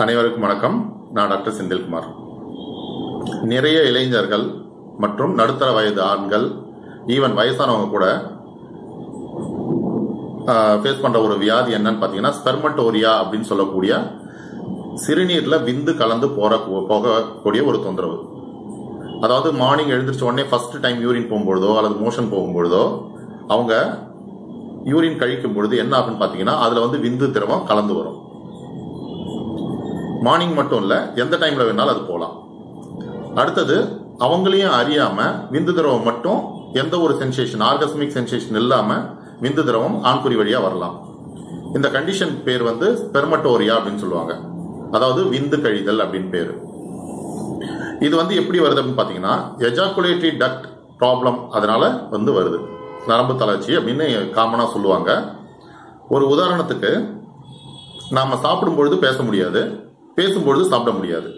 அனைவருக்கும் வணக்கம். நான் டாக்டர் செந்தில்குமார். நிறைய இளைஞர்கள் மற்றும் நடுத்தர வயது ஆண்கள் ஈவன் வயசானவங்க கூட ஃபேஸ் பண்ற ஒரு வியாதி என்னன்னு பார்த்தீங்கன்னா ஸ்பெர்மட்டோரியா அப்படின்னு சொல்லக்கூடிய சிறுநீர்ல விந்து கலந்து போற போகக்கூடிய ஒரு தொந்தரவு. அதாவது மார்னிங் எழுந்திரிச்ச உடனே ஃபர்ஸ்ட் டைம் யூரின் போகும்பொழுதோ அல்லது மோஷன் போகும்பொழுதோ அவங்க யூரின் கழிக்கும் பொழுது என்ன ஆகுன்னு பார்த்தீங்கன்னா அதுல வந்து விந்து திரவம் கலந்து வரும். மார்னிங் மட்டும் இல்லை எந்த டைமில் வேணாலும் அது போகலாம் அடுத்தது அவங்களையும் அறியாமல் விந்து திரவம் மட்டும் எந்த ஒரு சென்சேஷன் ஆர்கஸ்மிக் சென்சேஷன் இல்லாமல் விந்து திரவம் ஆண்குறி வழியாக வரலாம். இந்த கண்டிஷன் பேர் வந்து ஸ்பெர்மட்டோரியா அப்படின்னு சொல்லுவாங்க. அதாவது விந்து கழிதல் அப்படின்னு பேர். இது வந்து எப்படி வருது அப்படின்னு பார்த்தீங்கன்னா எஜாக்குலேட்டரி டக்ட் ப்ராப்ளம் அதனால வந்து வருது. நரம்பு தளர்ச்சி அப்படின்னு காமனாக சொல்லுவாங்க. ஒரு உதாரணத்துக்கு நாம் சாப்பிடும் பொழுது பேச முடியாது. பேசும்பொழுது சாப்பிட முடியாது.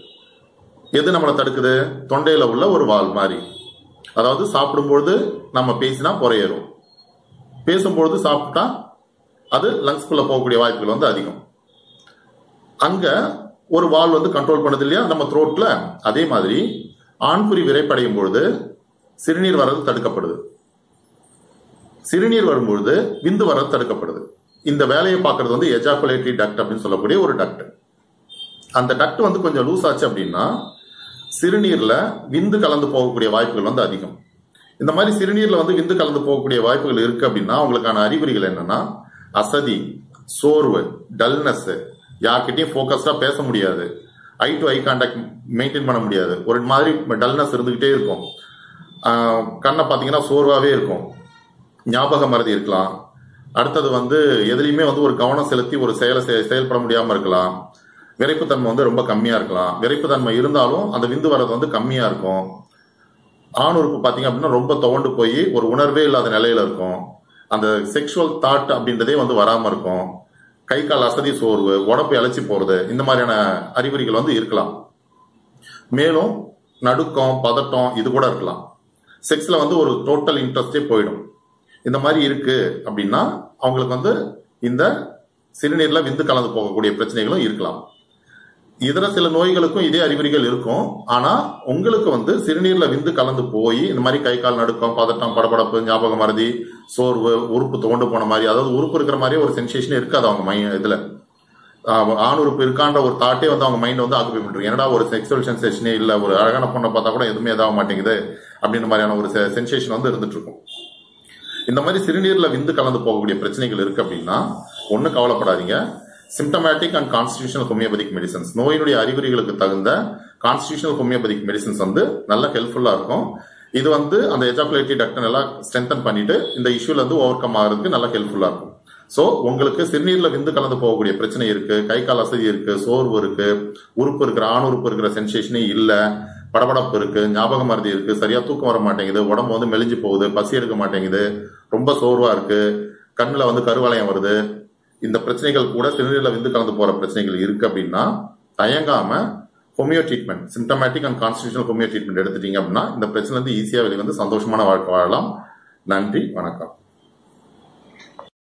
எது நம்மளை தடுக்குது? தொண்டையில உள்ள ஒரு வால் மாதிரி. அதாவது சாப்பிடும்பொழுது நம்ம பேசினா குறையேறும் பேசும்பொழுது சாப்பிட்டா அது லங்ஸ்குள்ள போகக்கூடிய வாய்ப்புகள் வந்து அதிகம். அங்க ஒரு வால் வந்து கண்ட்ரோல் பண்ணுது இல்லையா? நம்ம த்ரோட்ல அதே மாதிரி ஆண்குறி விரைப்படையும் பொழுது சிறுநீர் வரது தடுக்கப்படுது. சிறுநீர் வரும்பொழுது விந்து வரது தடுக்கப்படுது. இந்த வேலையை பார்க்கறது வந்து எஜாகுலேட்டரி டக்ட் அப்படின்னு சொல்லக்கூடிய ஒரு டக்ட் அந்த டக்ட் வந்து கொஞ்சம் லூஸ் ஆச்சு அப்படின்னா சிறுநீரில் விந்து கலந்து போகக்கூடிய வாய்ப்புகள் வந்து அதிகம். இந்த மாதிரி சிறுநீரில் வந்து விந்து கலந்து போகக்கூடிய வாய்ப்புகள் இருக்கு அப்படின்னா அவங்களுக்கான அறிகுறிகள் என்னன்னா அசதி சோர்வு டல்னஸ் யார்கிட்டையும் ஃபோக்கஸ்டாக பேச முடியாது. Eye to eye contact maintain பண்ண முடியாது. ஒரு மாதிரி டல்னஸ் இருந்துகிட்டே இருக்கும். கண்ணை பார்த்தீங்கன்னா சோர்வாகவே இருக்கும். ஞாபக மறதி இருக்கலாம். அடுத்தது வந்து எதுலையுமே வந்து ஒரு கவனம் செலுத்தி ஒரு செயலை செயல்பட முடியாமல் இருக்கலாம். விரைப்புத்தன்மை வந்து ரொம்ப கம்மியா இருக்கலாம். விரைப்புத்தன்மை இருந்தாலும் அந்த விந்து வர்றது வந்து கம்மியா இருக்கும். ஆண் உறுப்பு பார்த்தீங்க அப்படின்னா ரொம்ப துவண்டு போய் ஒரு உணர்வே இல்லாத நிலையில இருக்கும். அந்த செக்ஷுவல் தாட் அப்படின்றதே வந்து வராம இருக்கும். கை கால் அசதி சோர்வு உடம்பு இழைச்சி போறது இந்த மாதிரியான அறிகுறிகள் வந்து இருக்கலாம். மேலும் நடுக்கம் பதட்டம் இது கூட இருக்கலாம். செக்ஸ்ல வந்து ஒரு டோட்டல் இன்ட்ரெஸ்டே போயிடும். இந்த மாதிரி இருக்கு அப்படின்னா அவங்களுக்கு வந்து இந்த சிறுநீர்ல விந்து கலந்து போகக்கூடிய பிரச்சனைகளும் இருக்கலாம். இதர சில நோய்களுக்கும் இதே அறிகுறிகள் இருக்கும். ஆனா உங்களுக்கு வந்து சிறுநீர்ல விந்து கலந்து போய் இந்த மாதிரி கை கால் நடுக்கம் பதட்டம் படபடப்பு ஞாபகம் மருதி சோர்வு உறுப்பு தோண்டு போன மாதிரி அதாவது உறுப்பு இருக்கிற மாதிரியே ஒரு சென்சேஷன் இருக்காது அவங்க மைண்ட் இதுல. ஆண் உறுப்பு இருக்கான்ற ஒரு தாட்டே வந்து அவங்க மைண்ட் வந்து ஆக்குபை பண்ணிருக்கு என்னடா ஒரு செக்ஸுவல் சென்சேஷனே இல்ல ஒரு அழகான பொண்ணை பார்த்தா கூட எதுவுமே இதாக மாட்டேங்குது அப்படின்ற மாதிரியான ஒரு சென்சேஷன் வந்து இருந்துட்டு இருக்கும். இந்த மாதிரி சிறுநீர்ல விந்து கலந்து போகக்கூடிய பிரச்சனைகள் இருக்கு அப்படின்னா ஒன்னும் கவலைப்படாதீங்க. Symptomatic and constitutional homeopathic medicines நோயினுடைய அறிகுறிகளுக்கு தகுந்த கான்ஸ்டியூஷனல் ஹோமியோபதிக் மெடிசன்ஸ் வந்து நல்ல ஹெல்ப்ஃபுல்லாக இருக்கும். இது வந்து அந்த எஜாகுலேட்டரி டக்டன் எல்லாம் ஸ்ட்ரென்தன் பண்ணிட்டு இந்த இஷ்யூல இருந்து ஓவர் கம் ஆகிறதுக்கு நல்லா ஹெல்ப்ஃபுல்லாக இருக்கும். ஸோ உங்களுக்கு சிறுநீர்ல விந்து கலந்து போகக்கூடிய பிரச்சனை இருக்கு கை கால் அசதி இருக்கு சோர்வு இருக்கு உறுப்பு இருக்கிற ஆண் உறுப்பு இருக்கிற சென்சேஷனே இல்லை படபடப்பு இருக்கு ஞாபக மருதி இருக்கு சரியா தூக்கம் வர மாட்டேங்குது உடம்பு வந்து மெலிஞ்சு போகுது பசி எடுக்க மாட்டேங்குது ரொம்ப சோர்வா இருக்கு கண்ணில் வந்து கருவளையம் வருது இந்த பிரச்சனைகள் கூட சிறுநீரில் விந்து கலந்து போற பிரச்சனைகள் இருக்கு அப்படின்னா தயங்காம homeo treatment symptomatic and constitutional homeo treatment எடுத்துட்டீங்க அப்படின்னா இந்த பிரச்சனை வந்து ஈஸியாக வெளியே வந்து சந்தோஷமான வாழ்க்கை வாழலாம். நன்றி வணக்கம்.